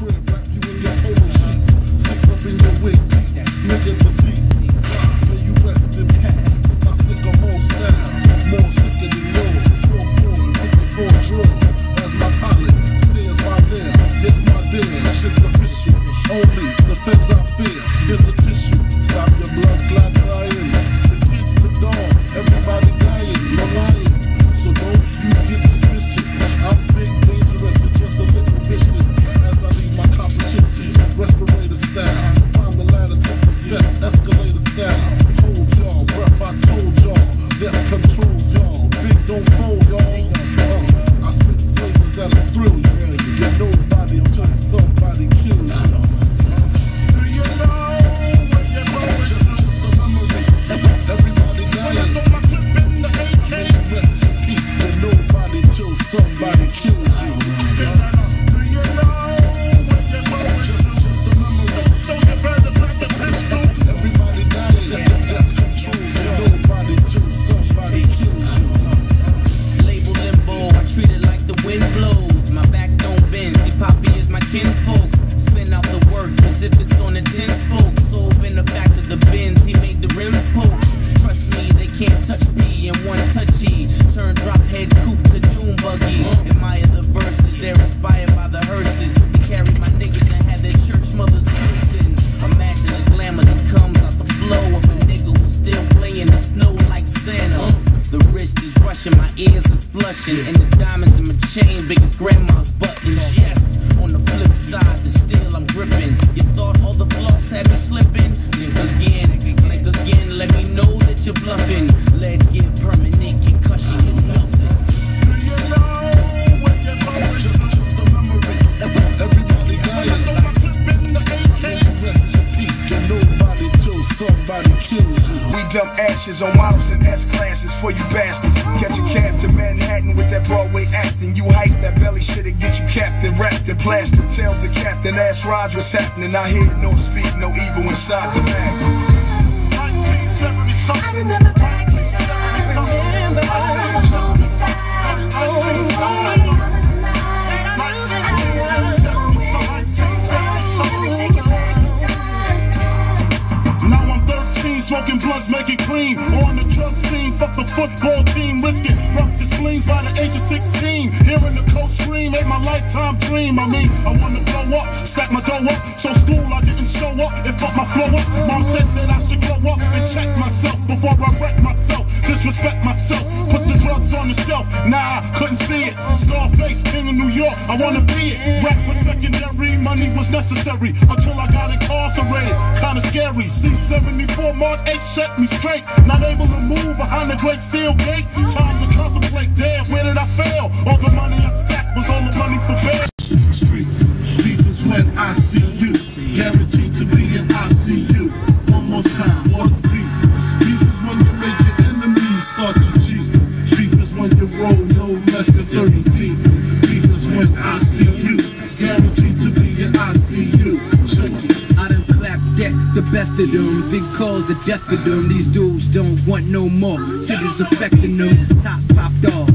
crib, wrap you in your polo sheets. sex up in your wig, nigga is blushing, and the diamonds in my chain big as grandma's buttons. Yes, on the flip side, the steel I'm gripping. You thought all the flaws had me slipping? Ashes on models and S classes for you bastards. Catch a cab to Manhattan with that Broadway acting. You hype that belly shit and get you captain, wrapped in plastic. Tell the captain, ask Raj what's happening. I hear no speak, no evil inside the mag. 1970 I remember 13, smoking blunts, making cream. On the drug scene, fuck the football team, risking ruptured spleens by the age of 16. Hearing the coach scream, ain't my lifetime dream. I mean, I wanna blow up, stack my dough up. So school, I didn't show up, it fucked my flow up. Nah, couldn't see it. Scarface, king of New York, I wanna be it. Rap was secondary, money was necessary until I got incarcerated. Kinda scary. C74 Mark 8 set me straight. Not able to move behind the great steel gate. Time to contemplate, damn, where did I fail? All the money I stacked was all the money for bail. Of them. Big calls, the death of them. These dudes don't want no more. Shit is affecting them. Tops popped off.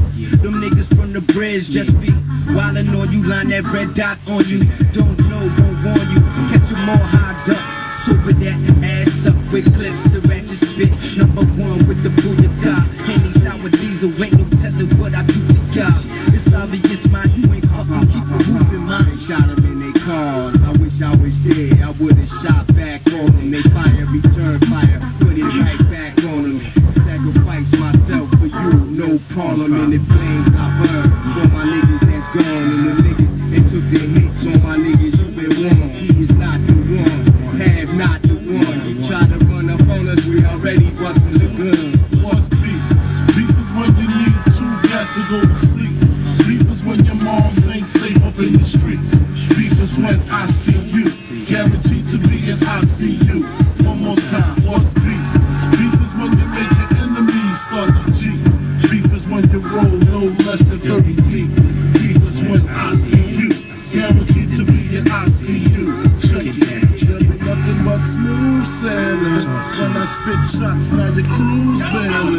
Them niggas from the bridge just be wildin' on you. Line that red dot on you. Don't know, won't warn you. Catch Catch 'em all high up. Super that ass up with clips, the ratchet spit. Number one with the Booyaka. The hits on my niggas, you been warned. He is not the one, have not the one. You try to run up on us, we already busting the gun. What's beef? Beef is when you need two gas to go to sleep. Beef is when your moms ain't safe up in the streets. Beef is when I see you. Guaranteed to be in ICU. Spit shots, now your crew's bailing.